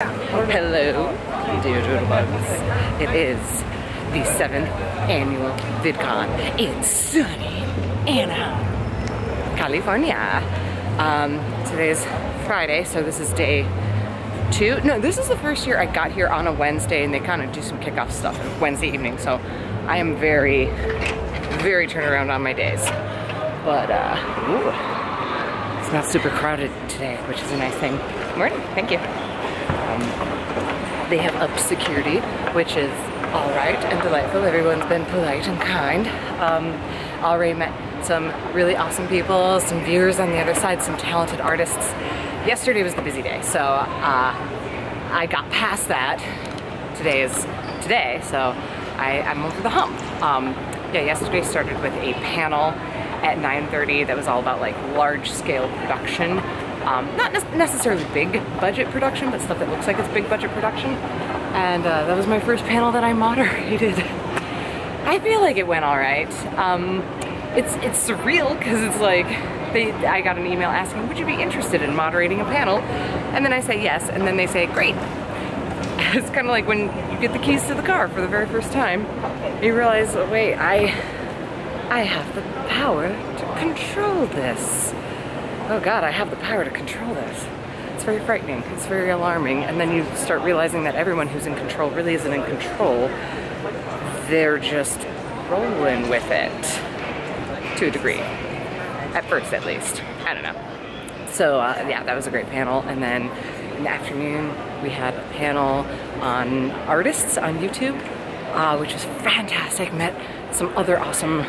Hello, dear doodlebugs. It is the seventh annual VidCon in sunny Anaheim, California. Um, today's Friday, so this is day two. No, this is the first year I got here on a Wednesday and they kind of do some kickoff stuff Wednesday evening, so I am very, very turnaround on my days. But, uh, ooh, it's not super crowded today, which is a nice thing. Morning, thank you. Um, they have up security, which is all right and delightful. Everyone's been polite and kind. Um, already met some really awesome people, some viewers on the other side, some talented artists. Yesterday was the busy day, so uh, I got past that. Today is today, so I, am over the hump. Um, yeah, yesterday started with a panel at 9.30 that was all about like large scale production um, not ne necessarily big budget production, but stuff that looks like it's big budget production. And uh, that was my first panel that I moderated. I feel like it went all right. Um, it's it's surreal because it's like they, I got an email asking, would you be interested in moderating a panel? And then I say yes, and then they say, great. It's kind of like when you get the keys to the car for the very first time, you realize, oh, wait, I, I have the power to control this oh God, I have the power to control this. It's very frightening, it's very alarming, and then you start realizing that everyone who's in control really isn't in control. They're just rolling with it, to a degree. At first, at least. I don't know. So uh, yeah, that was a great panel, and then in the afternoon, we had a panel on artists on YouTube, uh, which was fantastic. Met some other awesome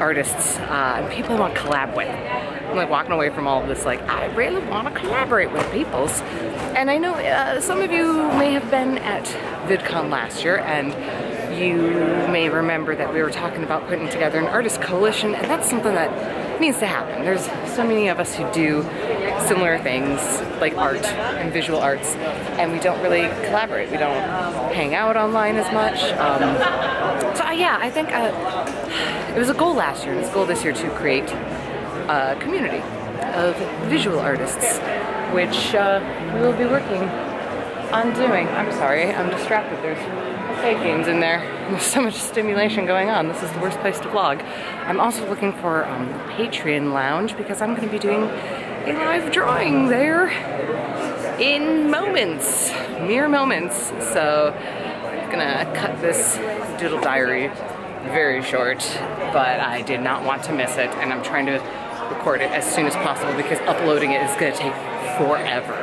artists uh, and people I want to collab with. I'm like walking away from all of this like, I really want to collaborate with peoples. And I know uh, some of you may have been at VidCon last year and you may remember that we were talking about putting together an artist coalition and that's something that needs to happen. There's so many of us who do similar things like art and visual arts and we don't really collaborate. We don't hang out online as much. Um, so uh, yeah, I think uh, it was a goal last year and it's a goal this year to create a community of visual artists, which uh, we will be working on doing. I'm sorry, I'm distracted. There's games in there. There's so much stimulation going on. This is the worst place to vlog. I'm also looking for um, Patreon Lounge because I'm going to be doing a live drawing there in moments, mere moments. So I'm gonna cut this doodle diary very short, but I did not want to miss it and I'm trying to record it as soon as possible because uploading it is gonna take forever.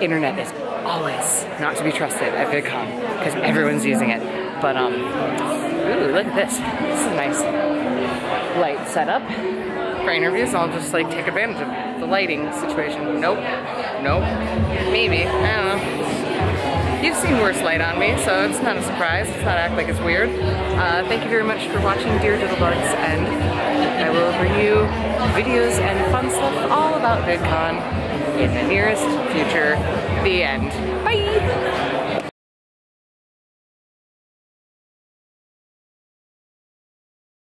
Internet is always not to be trusted at VidCon because everyone's using it. But um, ooh, look at this. This is a nice light setup for interviews. I'll just like take advantage of the lighting situation. Nope, nope, maybe, I don't know. You've seen worse light on me, so it's not a surprise. It's not act like it's weird. Uh, thank you very much for watching Dear Doodlebugs, and I will you videos and fun stuff all about VidCon in the nearest future. The end. Bye!